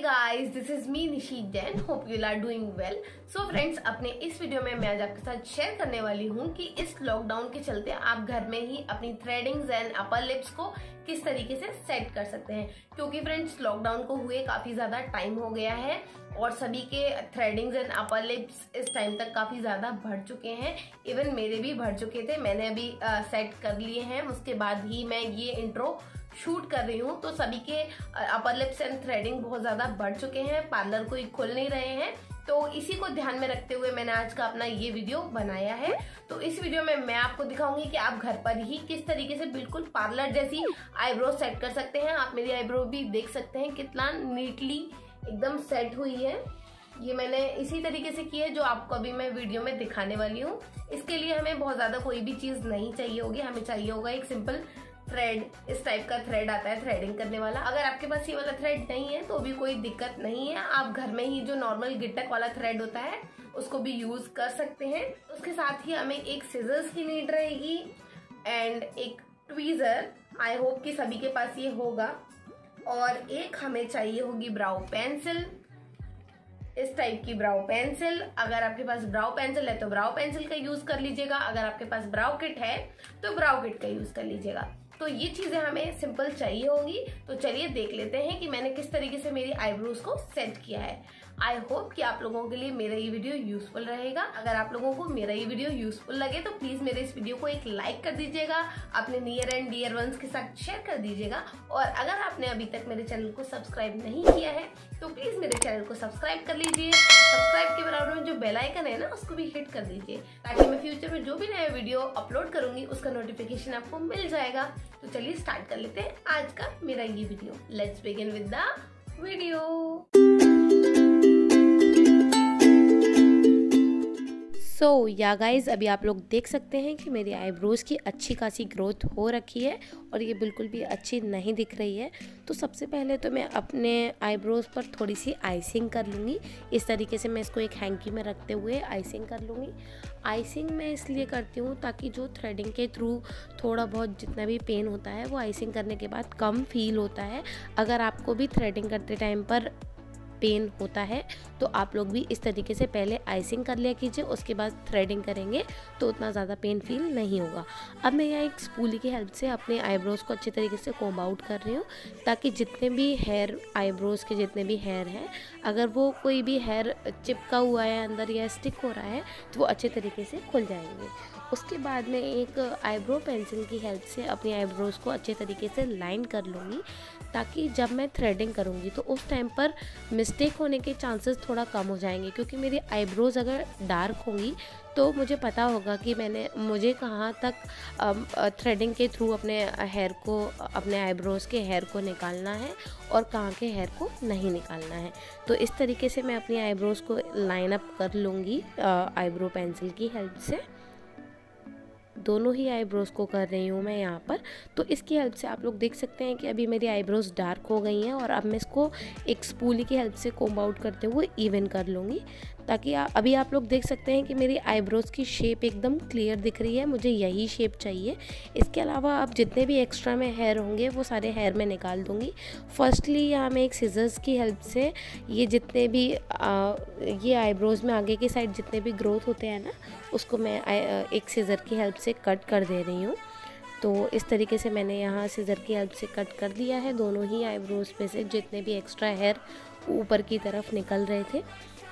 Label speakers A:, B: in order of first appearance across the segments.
A: Guys this is me Nishi Jain hope you are doing well so friends अपने इस video में मैं आज आपके साथ शेयर करने वाली हूँ कि इस लॉकडाउन के चलते आप घर में ही अपनी थ्रेडिंग्स एंड अपर लिप्स को किस तरीके से सेट कर सकते हैं। क्योंकि फ्रेंड्स लॉकडाउन को हुए काफ़ी ज़्यादा टाइम हो गया है और सभी के थ्रेडिंग्स एंड अपर लिप्स इस टाइम तक काफ़ी ज़्यादा बढ़ चुके हैं। इवन मेरे भी बढ़ चुके थे। मैंने अभी सेट कर लिए हैं। उसके बाद ही मैं ये इंट्रो शूट कर रही हूँ तो सभी के अपर लिप्स एंड थ्रेडिंग बहुत ज़्यादा बढ़ चुके हैं पार्लर कोई खुल नहीं रहे हैं। तो इसी को ध्यान में रखते हुए मैंने आज का अपना ये वीडियो बनाया है। तो इस वीडियो में मैं आपको दिखाऊँगी कि आप घर पर ही किस तरीके से बिल्कुल पार्लर जैसी आईब्रो सेट कर सकते हैं। आप मेरी आईब्रो भी देख सकते हैं, कितना नीटली एकदम सेट हुई है। ये मैंने इसी तरीके से की है जो आपको अभी मैं वीडियो में दिखाने वाली हूँ। इसके लिए हमें बहुत ज़्यादा कोई भी चीज़ नहीं चाहिए होगी। हमें चाहिए होगा एक सिंपल थ्रेड इस टाइप का थ्रेड आता है थ्रेडिंग करने वाला। अगर आपके पास ये वाला थ्रेड नहीं है तो भी कोई दिक्कत नहीं है। आप घर में ही जो नॉर्मल गिटक वाला थ्रेड होता है, उसको भी यूज़ कर सकते हैं। उसके साथ ही हमें एक सीजर्स की नीड रहेगी एंड एक ट्वीजर आई होप कि सभी के पास ये होगा। और एक हमें चाहिए होगी ब्राउ पेंसिल इस टाइप की ब्राउ पेंसिल अगर आपके पास ब्राउ पेंसिल है तो ब्राउ पेंसिल का यूज़ कर लीजिएगा। अगर आपके पास ब्राउ किट है तो ब्राउ किट का यूज़ कर लीजिएगा। तो ये चीज़ें हमें सिंपल चाहिए होंगी। तो चलिए देख लेते हैं कि मैंने किस तरीके से मेरी आईब्रोज को सेट किया है। आई होप कि आप लोगों के लिए मेरा ये वीडियो यूजफुल रहेगा। अगर आप लोगों को मेरा ये वीडियो यूजफुल लगे तो प्लीज़ मेरे इस वीडियो को एक लाइक कर दीजिएगा, अपने नियर एंड डियर वंस के साथ शेयर कर दीजिएगा। और अगर आपने अभी तक मेरे चैनल को सब्सक्राइब नहीं किया है तो प्लीज़ मेरे चैनल को सब्सक्राइब कर लीजिए। सब्सक्राइब के बराबर में जो बेल आइकन है ना, उसको भी हिट कर दीजिए, ताकि मैं फ्यूचर में जो भी नया वीडियो अपलोड करूँगी, उसका नोटिफिकेशन आपको मिल जाएगा। तो चलिए स्टार्ट कर लेते हैं आज का मेरा ये video let's begin with the video so yeah guys अभी आप लोग देख सकते हैं कि मेरी आईब्रोज़ की अच्छी खासी ग्रोथ हो रखी है और ये बिल्कुल भी अच्छी नहीं दिख रही है। तो सबसे पहले तो मैं अपने आईब्रोज़ पर थोड़ी सी आइसिंग कर लूँगी। इस तरीके से मैं इसको एक हैंकी में रखते हुए आइसिंग कर लूँगी। आइसिंग मैं इसलिए करती हूँ ताकि जो थ्रेडिंग के थ्रू थोड़ा बहुत जितना भी पेन होता है, वो आइसिंग करने के बाद कम फील होता है। अगर आपको भी थ्रेडिंग करते टाइम पर पेन होता है तो आप लोग भी इस तरीके से पहले आइसिंग कर लिया कीजिए, उसके बाद थ्रेडिंग करेंगे तो उतना ज़्यादा पेन फील नहीं होगा। अब मैं यहाँ एक स्पूली की हेल्प से अपने आईब्रोज़ को अच्छे तरीके से कोम आउट कर रही हूँ, ताकि जितने भी हेयर आईब्रोज़ के जितने भी हेयर हैं, अगर वो कोई भी हेयर चिपका हुआ है अंदर या स्टिक हो रहा है तो वो अच्छे तरीके से खुल जाएँगे। उसके बाद में एक आईब्रो पेंसिल की हेल्प से अपनी आईब्रोज़ को अच्छे तरीके से लाइन कर लूँगी, ताकि जब मैं थ्रेडिंग करूँगी तो उस टाइम पर मिस्टेक होने के चांसेस थोड़ा कम हो जाएँगे, क्योंकि मेरी आईब्रोज़ अगर डार्क होंगी तो मुझे पता होगा कि मैंने, मुझे कहाँ तक थ्रेडिंग के थ्रू अपने हेयर को, अपने आईब्रोज़ के हेयर को निकालना है और कहाँ के हेयर को नहीं निकालना है। तो इस तरीके से मैं अपनी आईब्रोज़ को लाइन अप कर लूँगी आईब्रो पेंसिल की हेल्प से। दोनों ही आईब्रोज़ को कर रही हूँ मैं यहाँ पर। तो इसकी हेल्प से आप लोग देख सकते हैं कि अभी मेरी आईब्रोज़ डार्क हो गई हैं और अब मैं इसको एक स्पूली की हेल्प से कोम्ब आउट करते हुए इवन कर लूँगी। ताकि आ, अभी आप लोग देख सकते हैं कि मेरी आईब्रोज़ की शेप एकदम क्लियर दिख रही है मुझे यही शेप चाहिए। इसके अलावा अब जितने भी एक्स्ट्रा में हेयर होंगे वो सारे हेयर में निकाल दूँगी। फर्स्टली यहाँ मैं एक सीजर्स की हेल्प से ये जितने भी आ, ये आईब्रोज़ में आगे की साइड जितने भी ग्रोथ होते हैं ना उसको मैं एक सीज़र की हेल्प से कट कर दे रही हूँ। तो इस तरीके से मैंने यहाँ सीज़र की हेल्प से कट कर दिया है। दोनों ही आईब्रोज़ पे से जितने भी एक्स्ट्रा हेयर ऊपर की तरफ़ निकल रहे थे।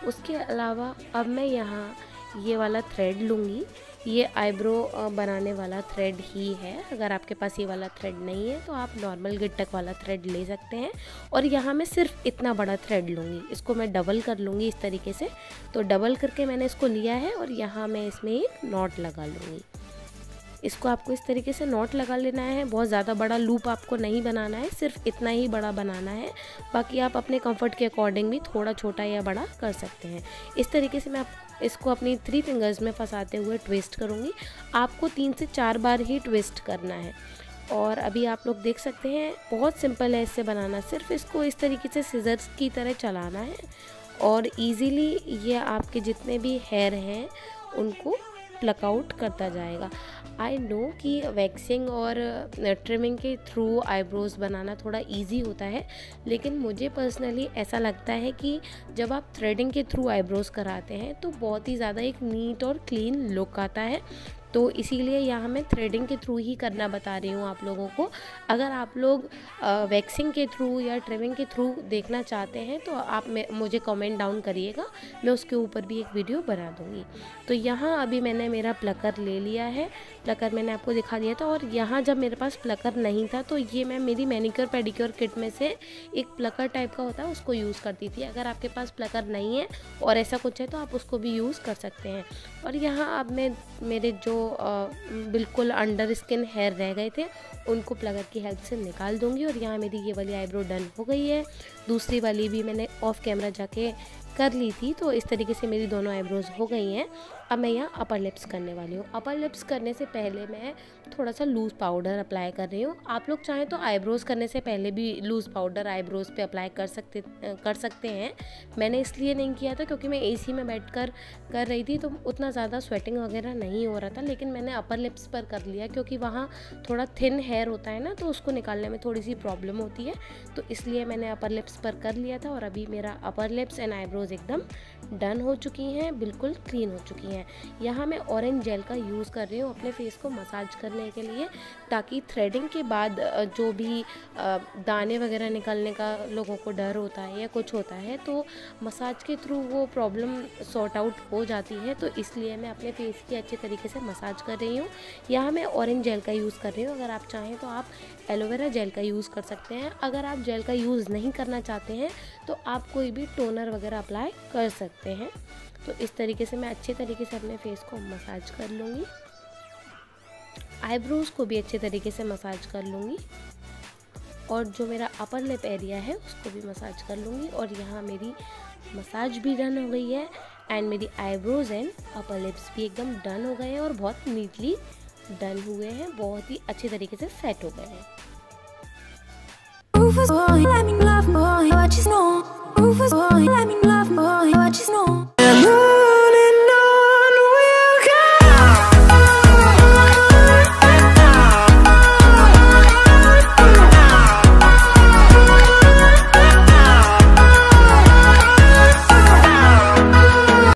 A: उसके अलावा अब मैं यहाँ ये वाला थ्रेड लूँगी। ये आईब्रो बनाने वाला थ्रेड ही है। अगर आपके पास ये वाला थ्रेड नहीं है तो आप नॉर्मल गिटक वाला थ्रेड ले सकते हैं। और यहाँ मैं सिर्फ़ इतना बड़ा थ्रेड लूँगी। इसको मैं डबल कर लूँगी इस तरीके से। तो डबल करके मैंने इसको लिया है और यहाँ मैं इसमें एक नॉट लगा लूँगी। इसको आपको इस तरीके से नॉट लगा लेना है। बहुत ज़्यादा बड़ा लूप आपको नहीं बनाना है, सिर्फ़ इतना ही बड़ा बनाना है। बाकी आप अपने कंफर्ट के अकॉर्डिंग भी थोड़ा छोटा या बड़ा कर सकते हैं। इस तरीके से मैं आप, इसको अपनी थ्री फिंगर्स में फंसाते हुए ट्विस्ट करूँगी। आपको तीन से चार बार ही ट्विस्ट करना है। और अभी आप लोग देख सकते हैं, बहुत सिंपल है इससे बनाना। सिर्फ़ इसको इस तरीके से सीजर्स की तरह चलाना है। और इजीली ये आपके जितने भी हेयर हैं, उनको प्लक आउट करता जाएगा। आई नो कि वैक्सिंग और ट्रिमिंग के थ्रू आईब्रोज़ बनाना थोड़ा ईजी होता है, लेकिन मुझे पर्सनली ऐसा लगता है कि जब आप थ्रेडिंग के थ्रू आईब्रोज़ कराते हैं तो बहुत ही ज़्यादा एक नीट और क्लीन लुक आता है। तो इसीलिए यहाँ मैं थ्रेडिंग के थ्रू ही करना बता रही हूँ आप लोगों को। अगर आप लोग वैक्सिंग के थ्रू या ट्रिमिंग के थ्रू देखना चाहते हैं तो आप मुझे कमेंट डाउन करिएगा। मैं उसके ऊपर भी एक वीडियो बना दूँगी। तो यहाँ अभी मैंने मेरा प्लकर ले लिया है। प्लकर मैंने आपको दिखा दिया था और यहाँ जब मेरे पास प्लकर नहीं था तो ये मैं मेरी मैनिक्योर पेडिक्योर किट में से एक प्लकर टाइप का होता है, उसको यूज़ करती थी। अगर आपके पास प्लकर नहीं है और ऐसा कुछ है तो आप उसको भी यूज़ कर सकते हैं। और यहाँ अब मैं, मेरे जो बिल्कुल अंडर स्किन हेयर रह गए थे। उनको प्लगर की हेल्प से निकाल दूँगी और यहाँ मेरी ये वाली आईब्रो डन हो गई है। दूसरी वाली भी मैंने ऑफ़ कैमरा जाके कर ली थी तो इस तरीके से मेरी दोनों आईब्रोज़ हो गई हैं। अब मैं यहाँ अपर लिप्स करने वाली हूँ। अपर लिप्स करने से पहले मैं थोड़ा सा लूज़ पाउडर अप्लाई कर रही हूँ। आप लोग चाहें तो आईब्रोज़ करने से पहले भी लूज़ पाउडर आईब्रोज़ पे अप्लाई कर सकते कर सकते हैं। मैंने इसलिए नहीं किया था क्योंकि मैं एसी में बैठ कर कर रही थी तो उतना ज़्यादा स्वेटिंग वगैरह नहीं हो रहा था, लेकिन मैंने अपर लिप्स पर कर लिया क्योंकि वहाँ थोड़ा थिन हेयर होता है ना तो उसको निकालने में थोड़ी सी प्रॉब्लम होती है। तो इसलिए मैंने अपर लिप्स पर कर लिया था और अभी मेरा अपर लिप्स एंड आईब्रोज़ एकदम डन हो चुकी हैं, बिल्कुल क्लीन हो चुकी हैं। यहाँ मैं ऑरेंज जेल का यूज़ कर रही हूँ अपने फेस को मसाज करने के लिए, ताकि थ्रेडिंग के बाद जो भी दाने वगैरह निकलने का लोगों को डर होता है या कुछ होता है तो मसाज के थ्रू वो प्रॉब्लम सॉर्ट आउट हो जाती है। तो इसलिए मैं अपने फेस की अच्छे तरीके से मसाज कर रही हूँ। यहाँ मैं ऑरेंज जेल का यूज़ कर रही हूँ। अगर आप चाहें तो आप एलोवेरा जेल का यूज़ कर सकते हैं। अगर आप जेल का यूज़ नहीं करना चाहते हैं तो आप कोई भी टोनर वगैरह अप्लाई कर सकते हैं। तो इस तरीके से मैं अच्छे तरीके से अपने फेस को मसाज कर लूँगी। आईब्रोज़ को भी अच्छे तरीके से मसाज कर लूँगी। और जो मेरा अपर लिप एरिया है उसको भी मसाज कर लूँगी। और यहाँ मेरी मसाज भी डन हो गई है एंड मेरी आईब्रोज़ एंड अपर लिप्स भी एकदम डन हो गए हैं और बहुत नीटली डन हुए हैं बहुत ही अच्छे तरीके से सेट हो गए हैं। Love boy, what you know. Rufus boy, let me